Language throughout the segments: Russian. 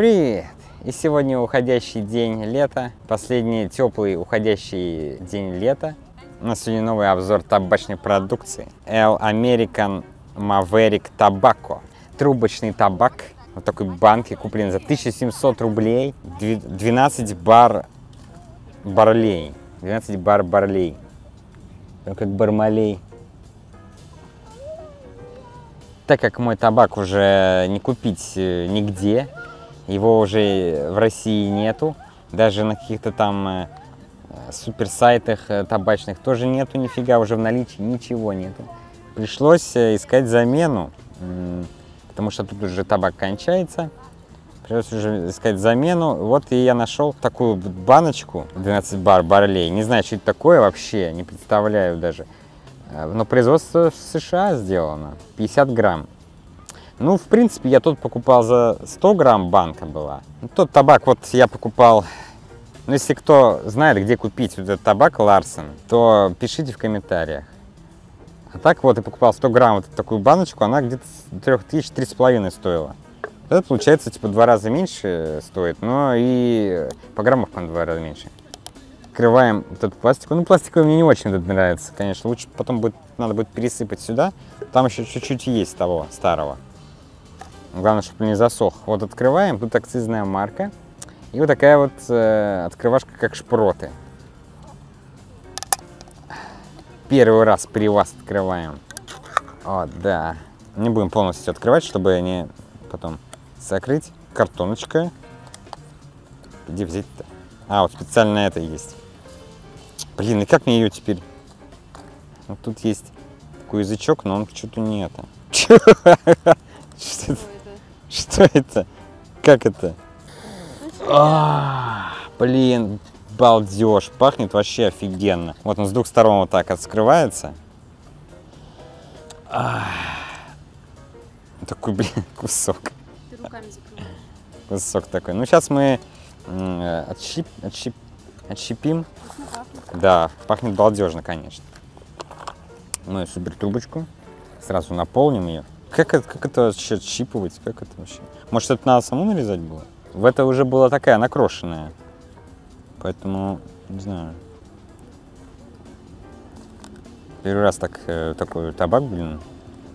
Привет! И сегодня уходящий день лета, последний теплый уходящий день лета. У нас сегодня новый обзор табачной продукции. El American Maverick Tobacco. Трубочный табак. Вот такой банки куплен за 1700 рублей. Дви- 12 бар барлей. 12 бар барлей. Прям как бармалей. Так как мой табак уже не купить э, нигде, его уже в России нету, даже на каких-то там э, суперсайтах э, табачных тоже нету нифига, уже в наличии ничего нету. Пришлось э, искать замену, потому что тут уже табак кончается. Пришлось уже искать замену. Вот и я нашел такую баночку 12 бар барлей. Не знаю, что это такое вообще, не представляю даже. Но производство в США сделано. 50 грамм. Ну, в принципе, я тут покупал за 100 грамм банка была. Ну, Тот табак вот я покупал... Ну, если кто знает, где купить вот этот табак Ларсен, то пишите в комментариях. А так вот я покупал 100 грамм вот такую баночку, она где-то 3000 3,5 стоила. Это получается типа два раза меньше стоит, но и по граммах по два раза меньше. Открываем вот эту пластику. Ну, пластиковый мне не очень этот нравится, конечно. Лучше потом будет, надо будет пересыпать сюда. Там еще чуть-чуть есть того старого. Главное, чтобы не засох. Вот открываем, тут акцизная марка. И вот такая вот э, открывашка, как шпроты. Первый раз при вас открываем. О, да. Не будем полностью открывать, чтобы не потом закрыть. Картоночка. Где взять-то? А, вот специально это есть. Блин, и как мне ее теперь? Вот тут есть такой язычок, но он что-то не это. Что это? Что это? Как это? А, Блин, балдеж. Пахнет вообще офигенно. Вот он с двух сторон вот так открывается. А, Такой, блин, кусок. Ты руками закрываешь. Кусок такой. Ну, сейчас мы отщип, отщип, отщипим. Пахнет. Да, пахнет балдежно, конечно. Мы супер трубочку. Сразу наполним ее. Как это, как это вообще отщипывать? Как это вообще? Может, это надо саму нарезать было? В это уже была такая накрошенная. Поэтому, не знаю. Первый раз так, э, такой табак, блин,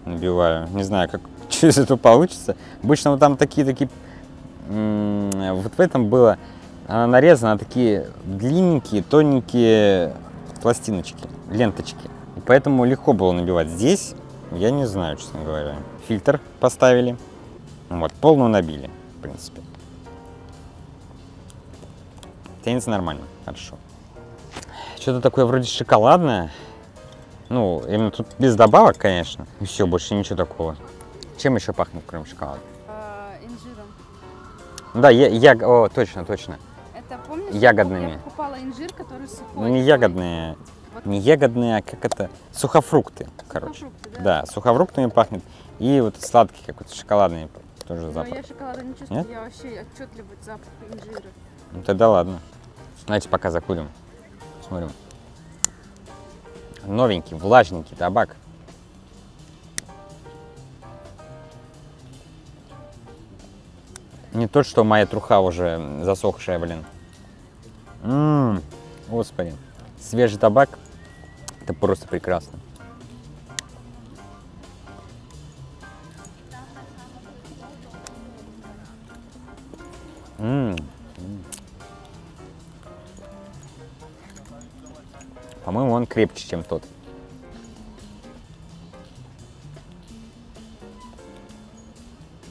набиваю. Не знаю, как что из получится. Обычно вот там такие-такие... Вот в этом было... Она нарезана на такие длинненькие, тоненькие пластиночки, ленточки. И поэтому легко было набивать. Здесь я не знаю, честно говоря. Фильтр поставили. Вот, полную набили, в принципе. Тянется нормально, хорошо. Что-то такое вроде шоколадное. Ну, именно тут без добавок, конечно. И все, больше ничего такого. Чем еще пахнет, кроме шоколада? А, инжиром. Да, я, я, о, точно, точно. Это помнишь? Ягодными. Я покупала инжир, который сухой. Ну, не ягодные, Вот не ягодные, а как это, сухофрукты, короче. сухофрукты, да? Да, сухофруктами пахнет. И вот сладкий какой-то, шоколадный тоже Но запах. я шоколада не чувствую, Нет? я вообще отчетливый запах инжира. Ну тогда ладно. Давайте пока закурим. Смотрим. Новенький, влажненький табак. Не то, что моя труха уже засохшая, блин. Ммм, господи. Свежий табак. Это просто прекрасно. По-моему, он крепче, чем тот.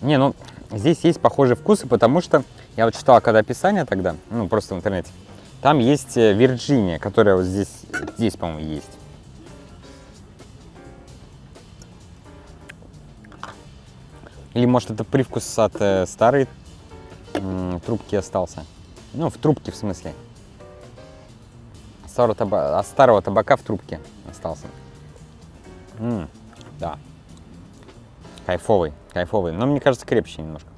Не, ну, здесь есть похожие вкусы, потому что я вот читал когда описание тогда, ну, просто в интернете, там есть э, Вирджиния, которая вот здесь, здесь, по-моему, есть. Или, может, это привкус от э, старой м, трубки остался. Ну, в трубке, в смысле. Старого таба- От старого табака в трубке остался. М, да. Кайфовый, кайфовый. Но мне кажется, крепче немножко.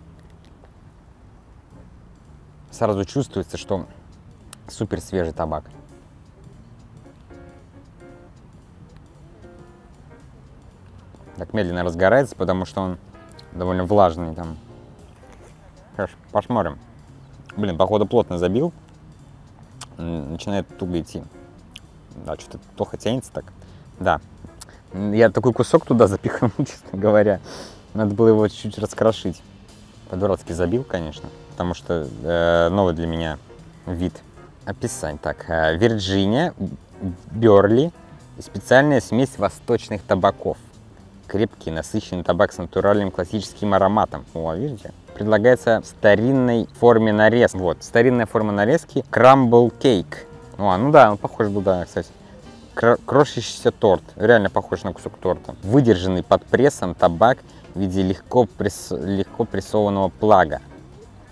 Сразу чувствуется, что супер свежий табак. Так медленно разгорается, потому что он довольно влажный там. Сейчас посмотрим. Блин, походу плотно забил. Начинает туго идти. Да, что-то плохо тянется так. Да. Я такой кусок туда запихнул, честно говоря. Надо было его чуть-чуть раскрошить. По-дурацки забил, конечно, потому что э, новый для меня вид. Описать. Так, э, Вирджиния, Берли специальная смесь восточных табаков. Крепкий, насыщенный табак с натуральным классическим ароматом. О, видите? Предлагается в старинной форме нарезки. Вот, старинная форма нарезки Crumble Cake. О, ну да, он похож был, да, кстати. Кро- крошащийся торт. Реально похож на кусок торта. Выдержанный под прессом табак в виде легко, пресс- легко прессованного плага,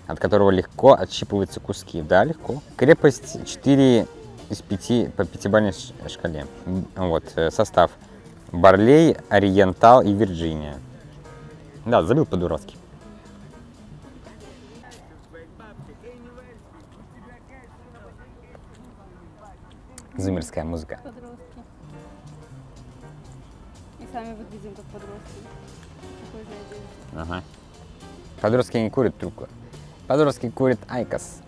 от которого легко отщипываются куски. Да, легко. Крепость 4 из 5 по пятибалльной шкале. Вот, э, состав. Burley, Oriental и Вирджиния. Да, забил по-дурацки. Зумерская музыка. Подростки. И сами выглядим как подростки. Такой же одежде. Ага. Подростки не курят трубку. Подростки курят IQOS.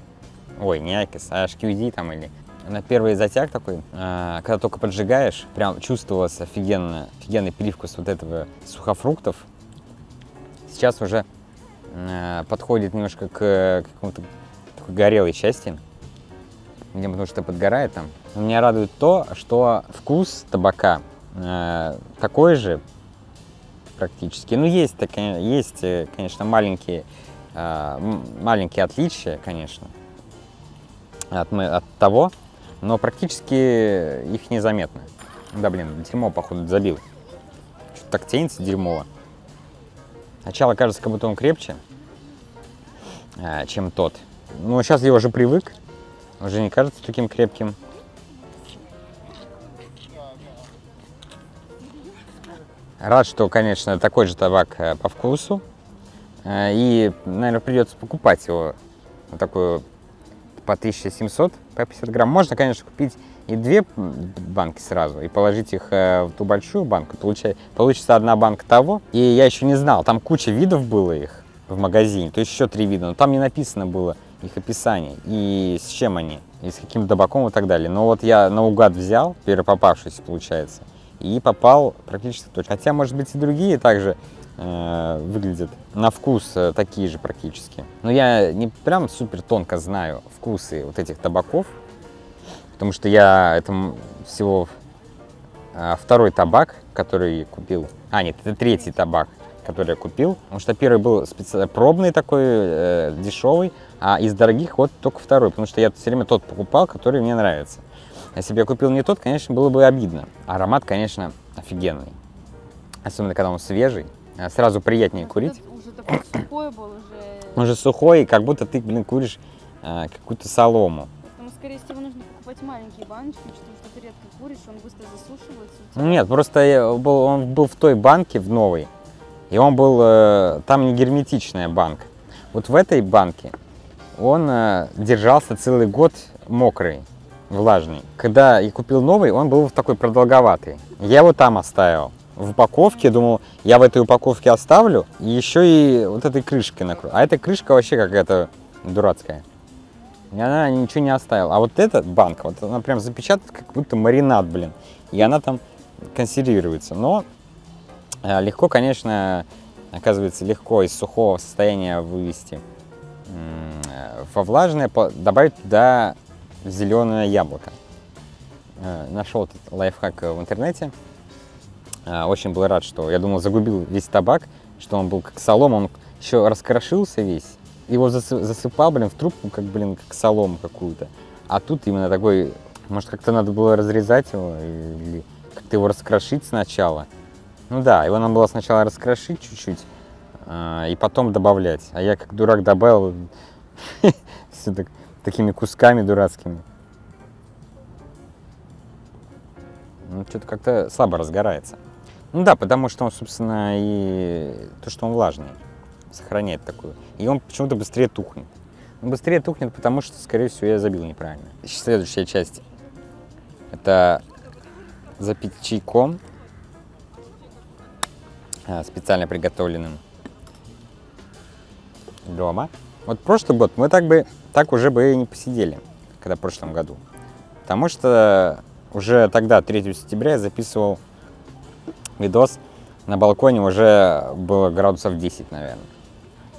Ой, не IQOS, а HQD там или... На первый затяг такой, а, когда только поджигаешь, прям чувствовался офигенно, офигенный привкус вот этого сухофруктов. Сейчас уже а, подходит немножко к какому-то такой горелой части, видимо, потому что подгорает там. Но меня радует то, что вкус табака а, такой же, практически. Ну, есть, есть э, конечно, маленькие, маленькие отличия, конечно, от, мы- от того, но практически их незаметно. Да, блин, дерьмо, походу, забил. Что-то так тянется дерьмово. Сначала кажется, как будто он крепче, а, чем тот. Но сейчас я уже привык, уже не кажется таким крепким. Рад, что, конечно, такой же табак э, по вкусу. Э, И, наверное, придется покупать его вот такую по 1700, по 50 грамм. Можно, конечно, купить и две банки сразу и положить их э, в ту большую банку. Получай- Получится одна банка того. И я еще не знал, там куча видов было их в магазине, то есть еще три вида, но там не написано было их описание и с чем они, и с каким табаком и так далее. Но вот я наугад взял, первопопавшийся получается, и попал практически точно. Хотя, может быть, и другие также выглядят на вкус э, такие же практически. Но я не прям супер тонко знаю вкусы вот этих табаков, потому что я это всего а, второй табак, который купил. А, нет, это третий табак, который я купил. Потому что первый был специ- пробный такой, э, дешевый, а из дорогих вот только второй. Потому что я все время тот покупал, который мне нравится. Если бы я купил не тот, конечно, было бы обидно. Аромат, конечно, офигенный. Особенно, когда он свежий. А Сразу приятнее Вот курить. Уже такой сухой был, уже... Он же сухой, как будто ты, блин, куришь а, какую-то солому. Поэтому, скорее всего, нужно покупать маленькие баночки, потому что ты редко куришь, он быстро засушивается. тебя. Нет, просто был, он был в той банке, в новой, и он был, э, там не герметичная банка. Вот в этой банке он э, держался целый год мокрый, влажный. Когда я купил новый, он был такой продолговатый. Я его там оставил. В упаковке, думал, я в этой упаковке оставлю, и еще и вот этой крышкой накрою. А эта крышка вообще какая-то дурацкая. И она ничего не оставила. А вот эта банка, вот она прям запечатана, как будто маринад, блин. И она там консервируется. Но э, легко, конечно, оказывается, легко из сухого состояния вывести э, во влажное, добавить туда зеленое яблоко. Э, Нашел этот лайфхак в интернете. Э, Очень был рад, что я думал, загубил весь табак, что он был как солома, он еще раскрошился весь. Его засы- засыпал, блин, в трубку, как, блин, как солому какую-то. А тут именно такой, может, как-то надо было разрезать его или как-то его раскрошить сначала. Ну да, его надо было сначала раскрошить чуть-чуть а, и потом добавлять. А я как дурак добавил все так, такими кусками дурацкими. Ну, что-то как-то слабо разгорается. Ну да, потому что он, собственно, и то, что он влажный, сохраняет такую. И он почему-то быстрее тухнет. Он быстрее тухнет, потому что, скорее всего, я забил неправильно. Следующая часть. Это запить чайком, а, специально приготовленным дома. Вот прошлый год мы так бы, так уже бы и не посидели, когда в прошлом году. Потому что уже тогда, 3 сентября, я записывал видос, на балконе уже было градусов 10, наверное.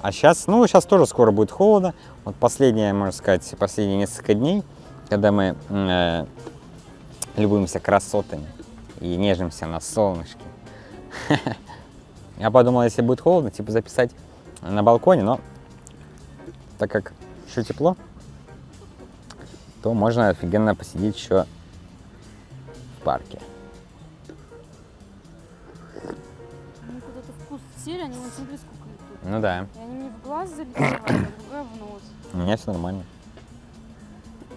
А сейчас, ну, сейчас тоже скоро будет холодно. Вот последние, можно сказать, последние несколько дней, когда мы э, любуемся красотами и нежимся на солнышке. Я подумал, если будет холодно, типа записать на балконе, но так как еще тепло, то можно офигенно посидеть еще в парке. Сели, они вон сколько их тут. Ну да, И они мне в глаз залетели, а в нос. у меня все нормально.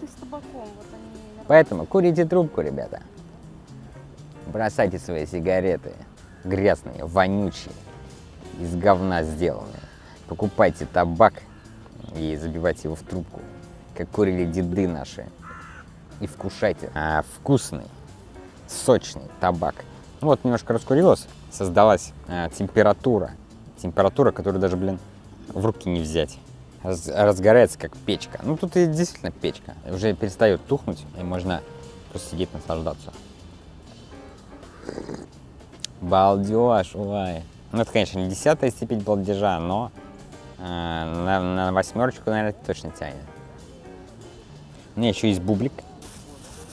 Ты с табаком, вот они... Поэтому курите трубку, ребята. Бросайте свои сигареты. Грязные, вонючие, из говна сделанные. Покупайте табак и забивайте его в трубку, как курили деды наши. И вкушайте а, вкусный, сочный табак. Вот немножко раскурилось, создалась а, температура. Температура, которую даже, блин, в руки не взять. Раз- разгорается как печка. Ну тут и действительно печка. Уже перестает тухнуть, и можно просто сидеть наслаждаться. Балдеж, ой. Ну это, конечно, не десятая степень балдежа, но э, на, на восьмерочку, наверное, точно тянет. У меня еще есть бублик.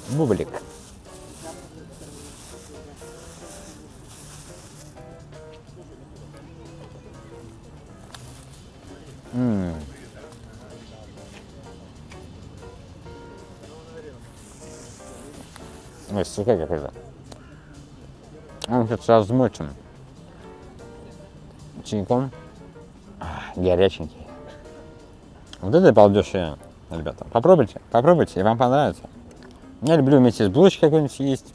Бублик. М. Ой, сука какой-то. Он сейчас размочен. Чайком. А, Горяченький. Вот это балдеж, ребята. Попробуйте, попробуйте, и вам понравится. Я люблю вместе с булочкой какой-нибудь съесть.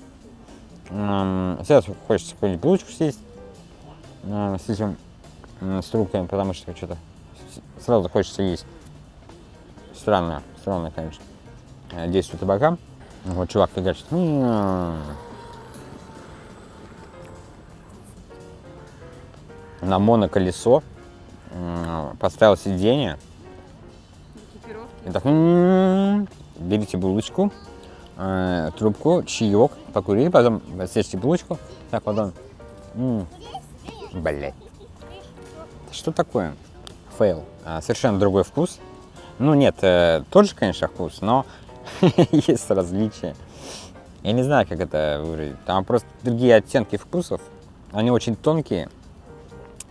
М, Сейчас хочется какую-нибудь булочку съесть. м, С этим, м, с трубками, потому что что-то сразу хочется есть. Странно, странно, конечно. э, Действие табака. Вот чувак фигачит. М, На моноколесо м, поставил сиденье. И так, м, берите булочку, э, трубку, чаек, покурили, потом съешьте булочку, так потом, м, блядь, что такое? Фейл. А, совершенно другой вкус. Ну нет, э, тот же, конечно, вкус, но есть различия. Я не знаю, как это выразить. Там просто другие оттенки вкусов. Они очень тонкие,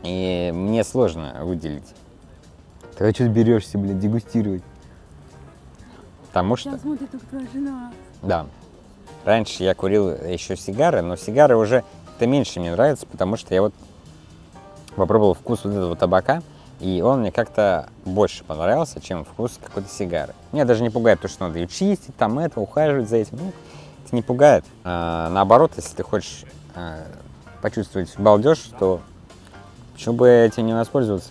и мне сложно выделить. Ты что берешься, блядь, дегустировать? Потому что... Сейчас смотри, тут твоя жена. Да. Раньше я курил еще сигары, но сигары уже это меньше мне нравится, потому что я вот попробовал вкус вот этого табака, и он мне как-то больше понравился, чем вкус какой-то сигары. Меня даже не пугает то, что надо ее чистить, там это, ухаживать за этим. Ну, это не пугает. А, наоборот, если ты хочешь а, почувствовать балдеж, то почему бы этим не воспользоваться?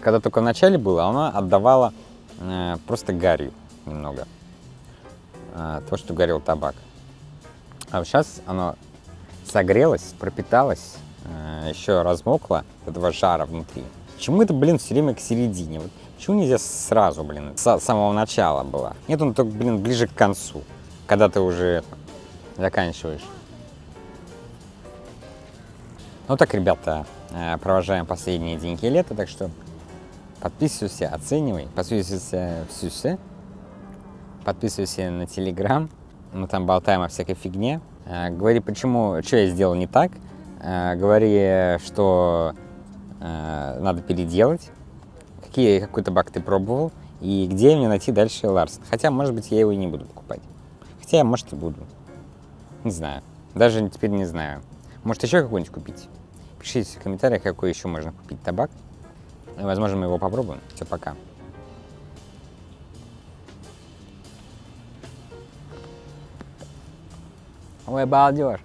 Когда только в начале было, она отдавала э, просто гарью немного. Э, то, что горел табак. А сейчас оно согрелось, пропиталось, э, еще размокло от этого жара внутри. Почему это, блин, все время к середине? Вот почему нельзя сразу, блин, с самого начала было? Нет, он только, блин, ближе к концу, когда ты уже заканчиваешь. Ну так, ребята, э, провожаем последние деньги лета, так что подписывайся, оценивай, подписывайся в Сюсе, подписывайся на Телеграм, мы там болтаем о всякой фигне. Э, Говори, почему, что я сделал не так, Э, говори, что э, надо переделать, какие, какой табак ты пробовал, и где мне найти дальше Ларсен. Хотя, может быть, я его и не буду покупать. Хотя, может, и буду. Не знаю. Даже теперь не знаю. Может, еще какой-нибудь купить? Пишите в комментариях, какой еще можно купить табак. Возможно, мы его попробуем. Все, пока. Ой, балдеж.